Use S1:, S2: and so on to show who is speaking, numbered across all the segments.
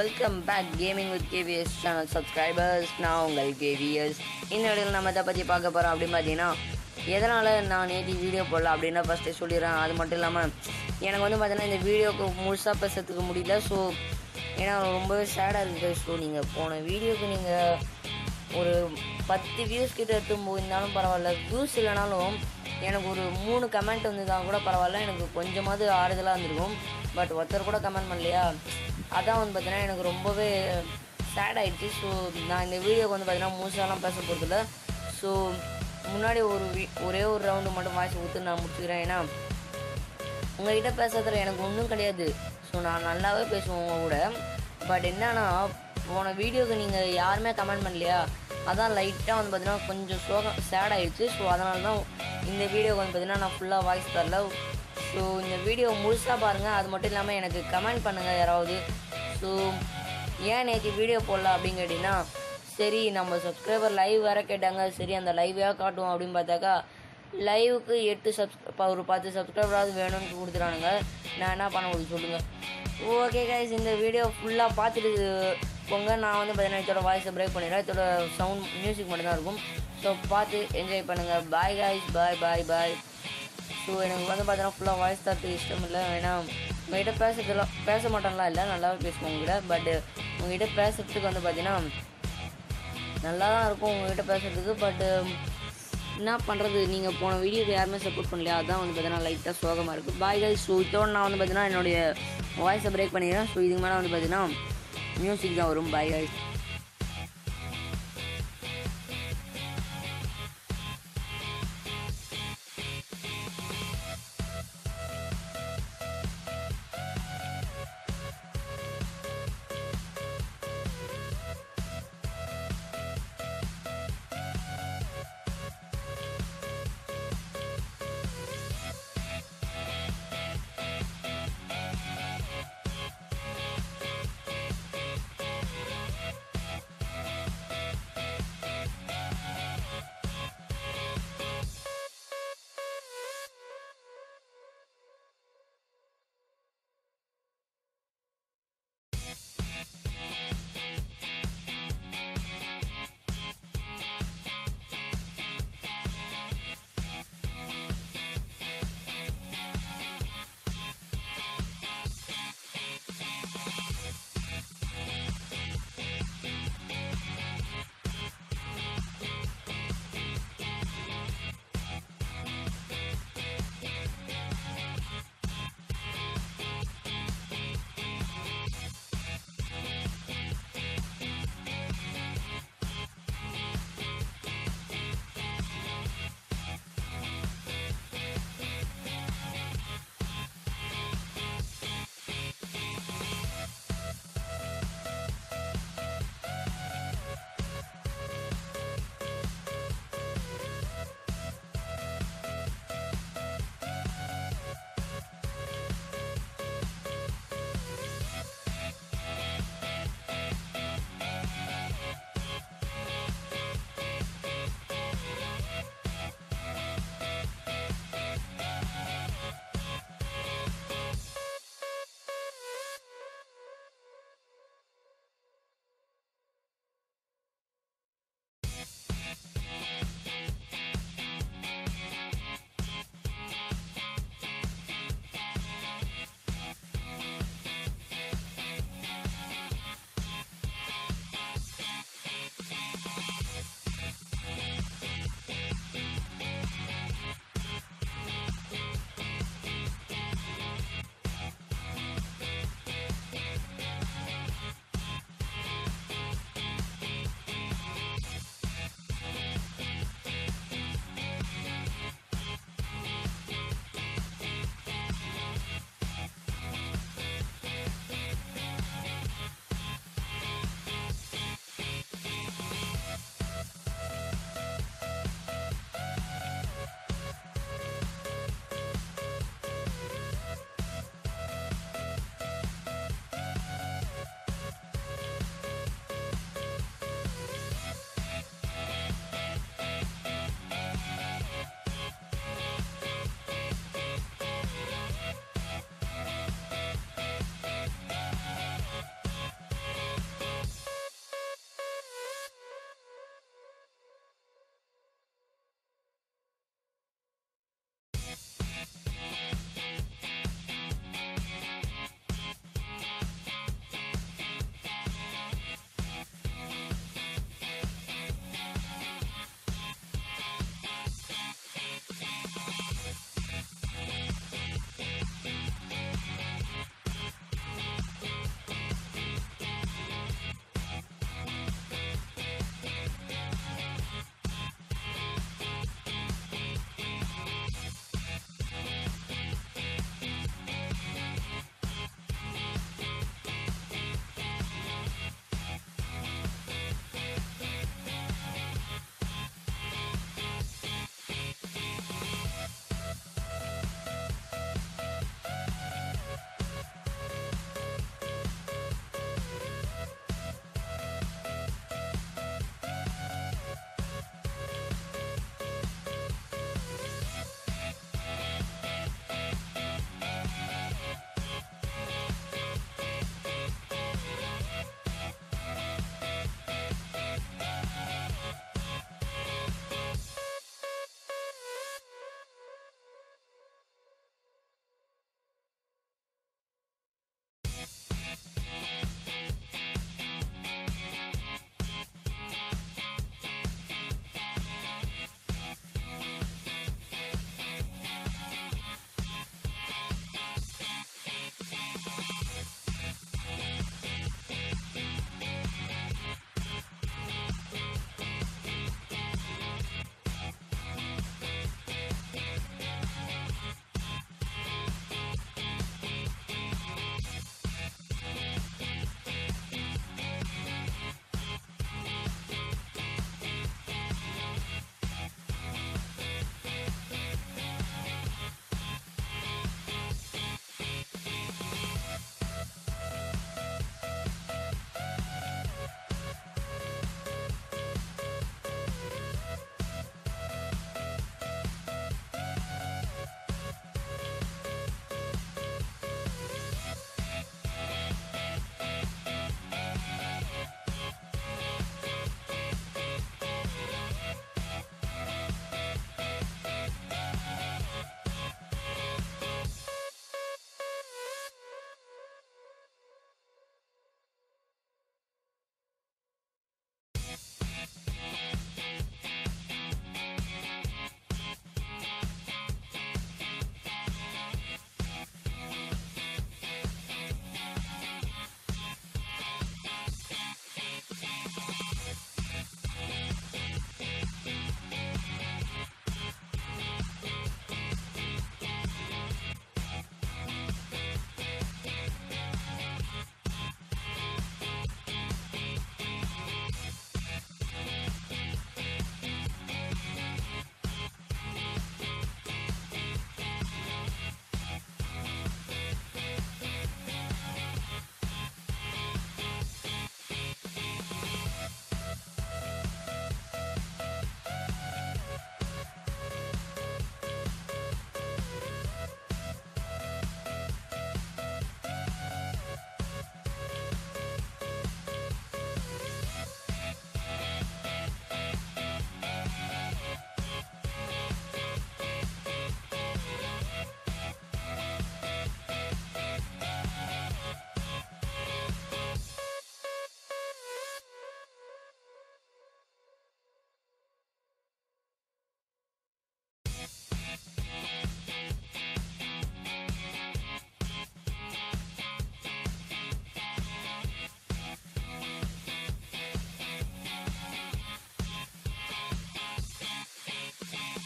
S1: Welcome back gaming with KVS channel subscribers நான் உங்கள் KVS இந்த வீடியோவில் நம்ம இதை பற்றி பார்க்க போகிறோம் அப்படின்னு பார்த்தீங்கன்னா எதனால் நான் நேற்று வீடியோ போடல அப்படின்னா ஃபஸ்ட்டே சொல்லிடுறேன். அது மட்டும் இல்லாமல் எனக்கு வந்து பார்த்தீங்கன்னா இந்த வீடியோக்கு முழுசாக பேசுறதுக்கு முடியல. ஸோ ஏன்னா ரொம்பவே சேடாக இருக்குது. ஸோ நீங்கள் போன வீடியோக்கு நீங்கள் ஒரு பத்து வியூஸ் கிட்ட எடுத்து போயிருந்தாலும் பரவாயில்ல. வியூஸ் இல்லைனாலும் எனக்கு ஒரு மூணு கமெண்ட் வந்ததா கூட பரவாயில்ல. எனக்கு கொஞ்சமாவது ஆறுதலாக இருந்திருக்கும். பட் ஒருத்தர் கூட கமெண்ட் பண்ணலையா? அதான் வந்து பார்த்தீங்கன்னா எனக்கு ரொம்பவே சேட் ஆகிடுச்சு ஸோ நான் இந்த வீடியோக்கு வந்து பார்த்தீங்கன்னா முழுசாலாம் பேச போகிறதில்ல ஸோ முன்னாடி ஒரு வீ ஒரே ஒரு ரவுண்டு மட்டும் வாய்ஸ் ஊற்று நான் முடிச்சுக்கிறேன். ஏன்னா உங்கள்கிட்ட பேசுறதுல எனக்கு ஒன்றும் கிடையாது. ஸோ நான் நல்லாவே பேசுவேன் உங்கள் கூட. பட் என்னன்னா போன வீடியோக்கு நீங்கள் யாருமே கமெண்ட் பண்ணலையா? அதான் லைட்டாக வந்து பார்த்தீங்கன்னா கொஞ்சம் சோகம் சேட் ஆகிடுச்சு ஸோ அதனால தான் இந்த வீடியோக்கு வந்து பார்த்தீங்கன்னா நான் ஃபுல்லாக வாய்ஸ் தரல. ஸோ இந்த வீடியோ முழுசாக பாருங்கள் அது மட்டும் இல்லாமல் எனக்கு கமெண்ட் பண்ணுங்கள் யாராவது. ஸோ ஏன் நேற்று வீடியோ போடல அப்படின்னு கேட்டிங்கன்னா சரி நம்ம சப்ஸ்கிரைபர் லைவ் வேறு கேட்டாங்க. சரி அந்த லைவையாக காட்டுவோம் அப்படின்னு பார்த்தாக்கா லைவுக்கு எட்டு சப்ஸ் ஒரு பத்து சப்ஸ்கிரைபராவது வேணும்னு கொடுத்துறானுங்க நான் என்ன பண்ண முடியும் சொல்லுங்கள் ஓகே கைஸ் இந்த வீடியோ ஃபுல்லாக பார்த்துட்டு போங்க. நான் வந்து பார்த்தீங்கன்னா இதோட வாய்ஸை பிரேக் பண்ணிடுறேன். இதோட சவுண்ட் மியூசிக் மட்டும்தான் இருக்கும். ஸோ பார்த்து என்ஜாய் பண்ணுங்கள் பாய் காய்ஸ் பாய் பாய் பாய் ஸோ எனக்கு வந்து பார்த்தீங்கன்னா ஃபுல்லாக வாய்ஸ் தரத்துக்கு இஷ்டம் இல்லை ஏன்னா உங்ககிட்ட பேசுறதுலாம் பேச மாட்டோம்லாம் இல்லை. நல்லாவே பேசுவோம் உங்ககிட்ட. பட் உங்ககிட்ட பேசுறதுக்கு வந்து பார்த்தீங்கன்னா நல்லா தான் இருக்கும் உங்ககிட்ட பேசுறதுக்கு. பட்டு என்ன பண்ணுறது நீங்கள் போன வீடியோக்கு யாருமே சப்போர்ட் பண்ணலையா? அதான் வந்து பார்த்தீங்கன்னா லைட்டாக சோகமாக இருக்குது பாய் கை ஸோ இதோட நான் வந்து பார்த்தீங்கன்னா என்னுடைய வாய்ஸை பிரேக் பண்ணிடுறேன். ஸோ இதுக்கு மேலே வந்து பார்த்தீங்கன்னா மியூசிக் தான் வரும். Bye guys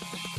S1: Bye.